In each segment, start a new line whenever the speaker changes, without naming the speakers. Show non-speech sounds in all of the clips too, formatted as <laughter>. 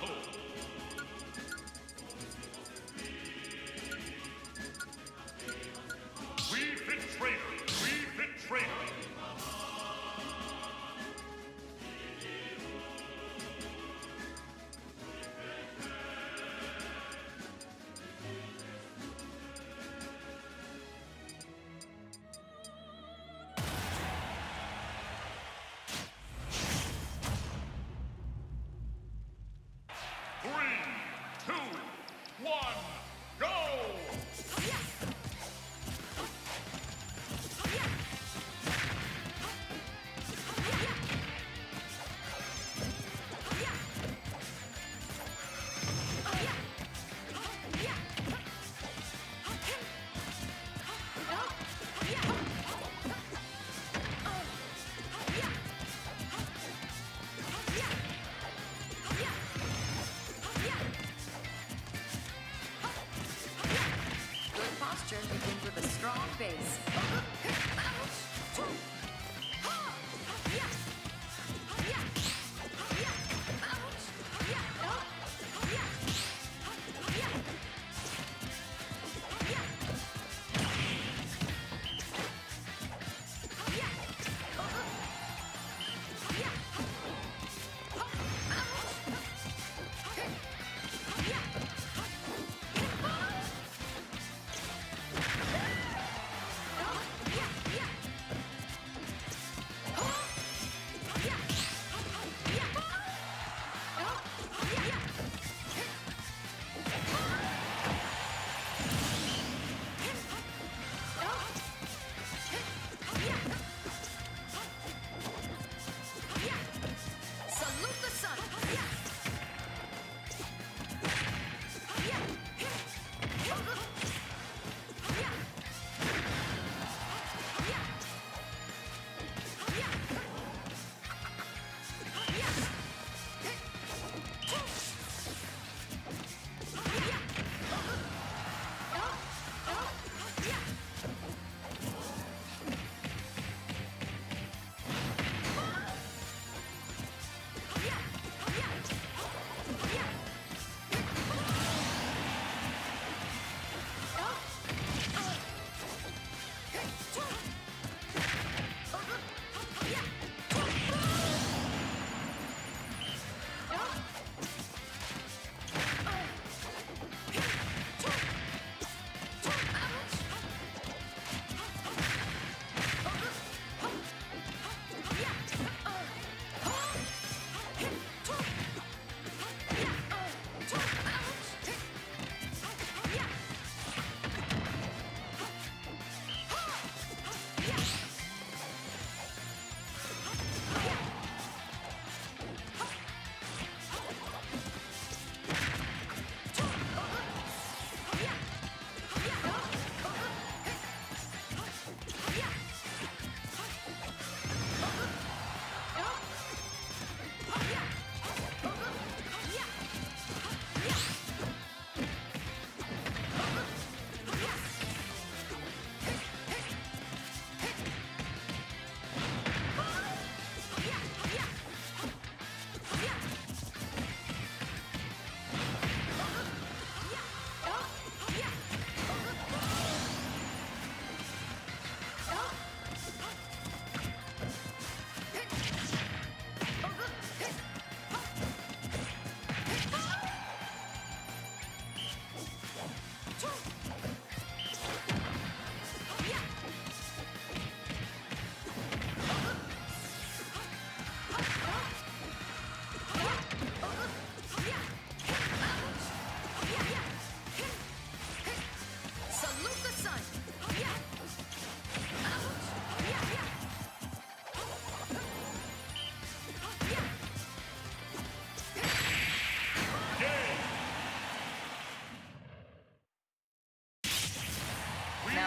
battle.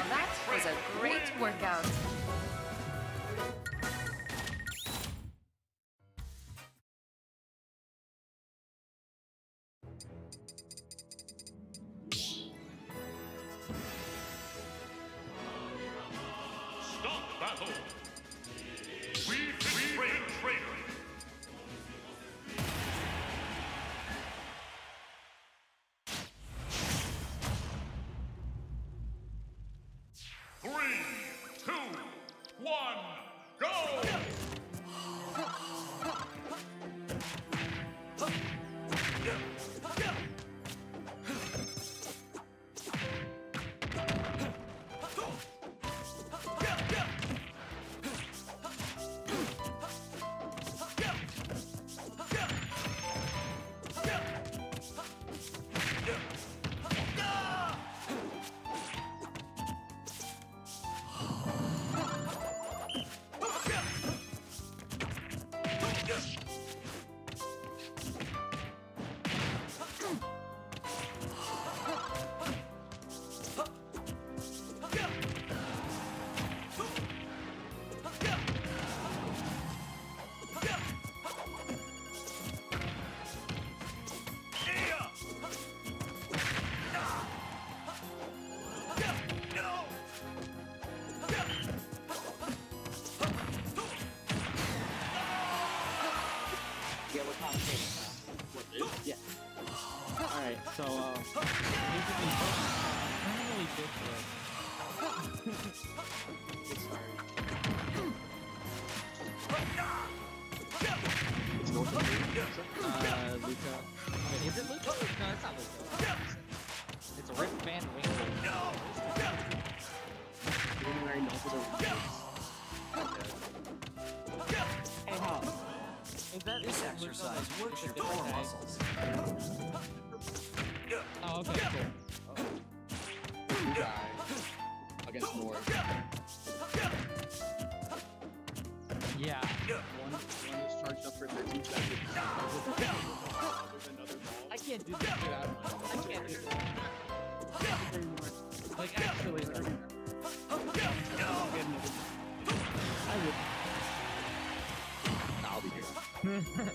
that was a
great workout.
Yeah.
You're wearing North of the
Hey, how? Is that
This exercise works your core muscles.
Oh, okay, cool.
Blue guy against North.
Yeah.
One, one is charged up for 13 seconds. There's another ball.
I can't do this.
Get out of
I can't do this. 뭐, 뭐,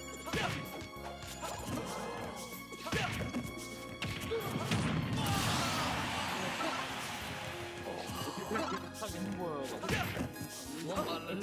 뭐, 뭐, 뭐, 뭐, 뭐,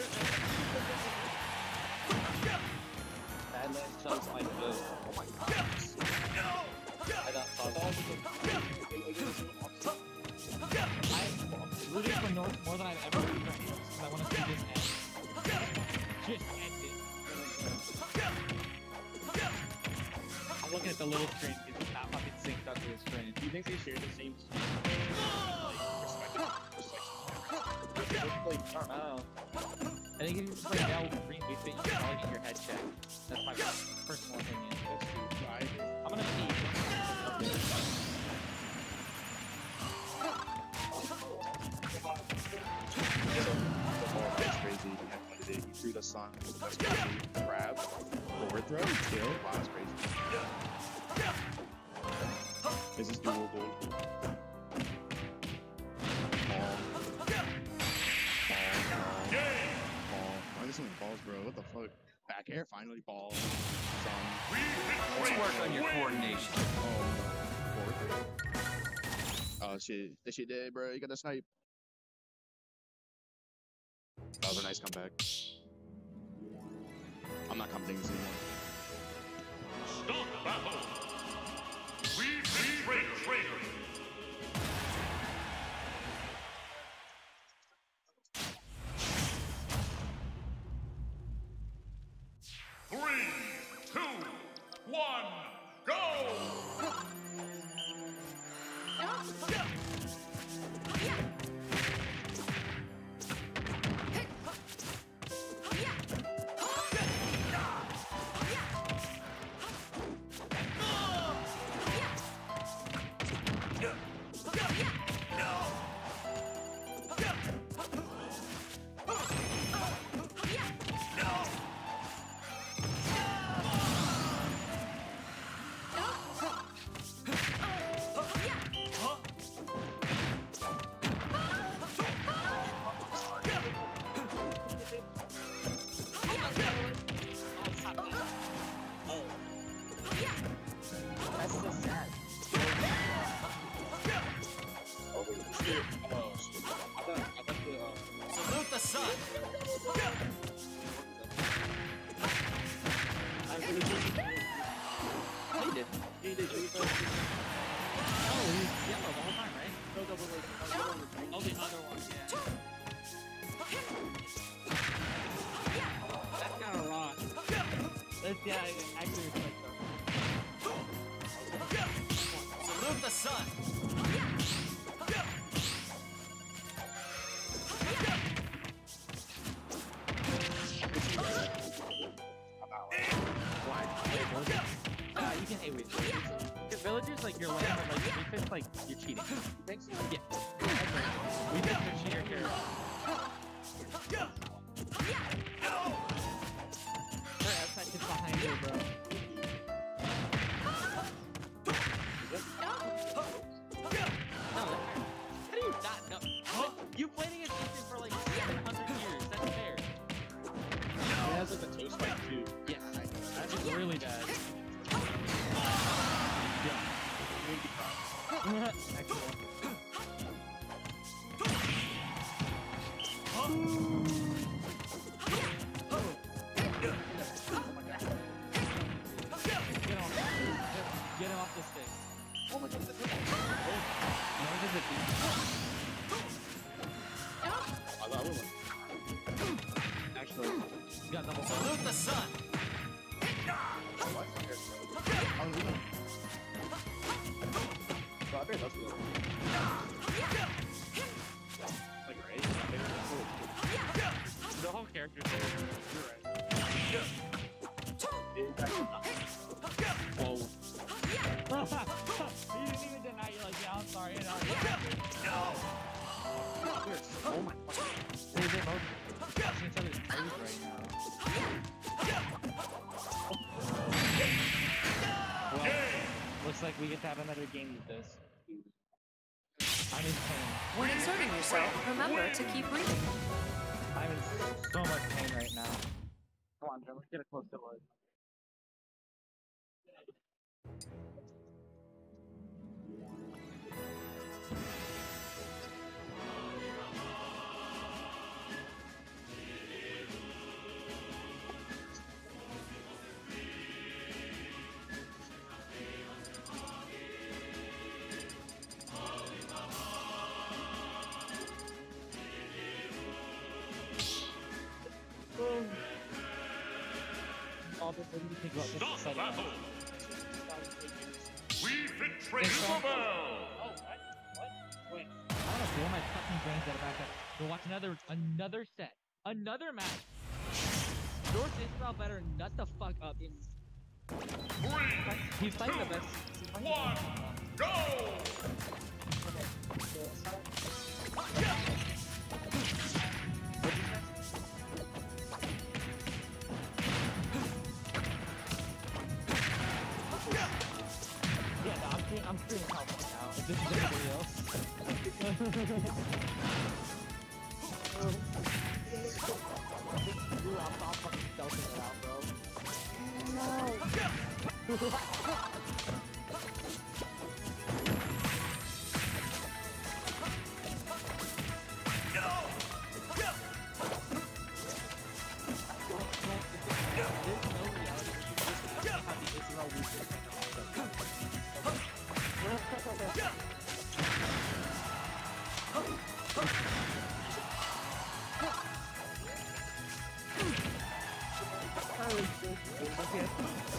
green boots, you can get your head checked. That's my personal opinion. I'm gonna.
He threw the sun. Kill. Wow, that's crazy. This is doable. Ball. Why is this only balls, bro? What the fuck? Back air, finally ball. Sun.
We hit
Let's work on your coordination.
Oh. Fourth. Oh shit. This shit dead, bro. You got the snipe. Oh, that was a nice comeback. I'm not commenting this anymore.
Stop battle.
Like
we get to have another game with this. I'm in pain.
When inserting yourself, remember to keep breathing.
I'm in so much pain right now. Come on, Jim, let's get a close look. All
Stop
setting.
battle. We betray
It's
the
on-
bell.
Oh, what? What? Wait. I want to blow my fucking brains out of back up. Go watch another another set. Another match. George Israel better nut the fuck up in
Three,
he's fighting the best he's fighting the
one,
best.
go.
Yeah, I'm feeling I'm feeling now. If this is anybody else. Dude, I'm, I'm fucking stealthing it out, bro. There's <laughs> Gracias.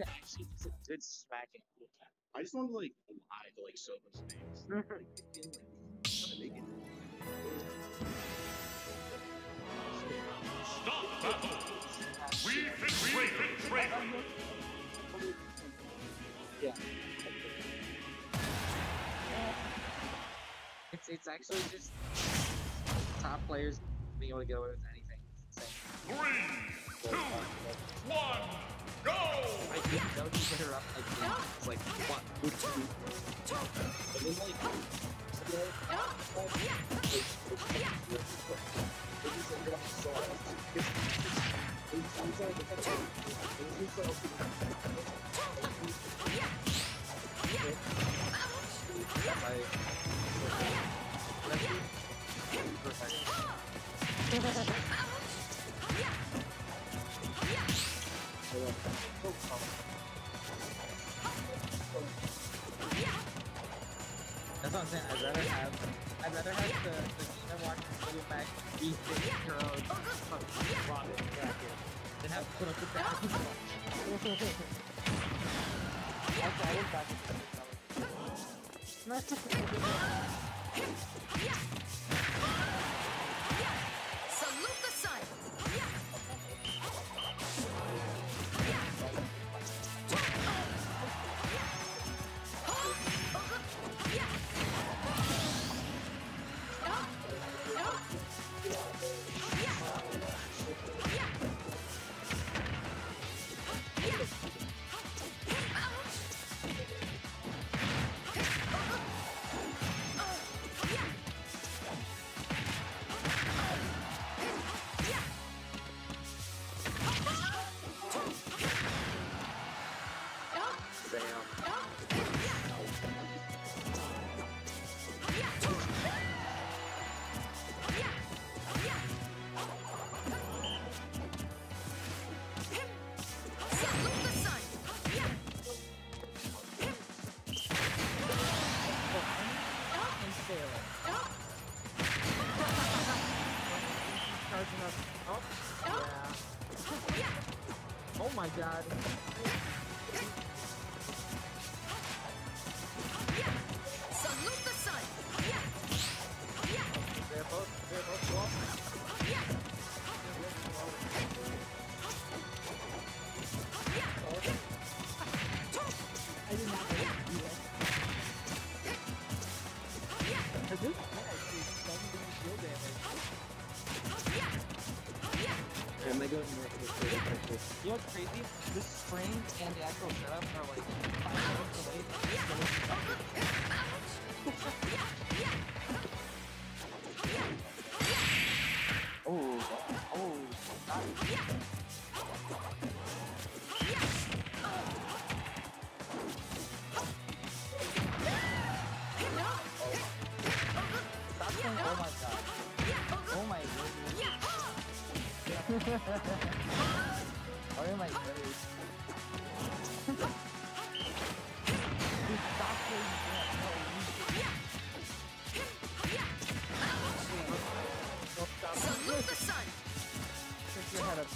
Actually is a good smacking.
I just want to like lie to like so much things. <laughs> Like, trying to make it.
Stop battle. We betray betray.
Yeah. It's it's actually just top players being able to get away with anything.
Three, two, one, Go!
I that would just interrupt like it's like one, two, and then like.
That's saying. I'd rather have, I'd rather have the the Gina watching video back be fifty girls fucking Robin bracket than have to put up with that. <laughs> Actually, I was back <laughs>
Salute
oh my god. Oh my goodness. oh my goodness. Stop saying that. No, you Don't stop.
Salute the sun.
Shake your head up,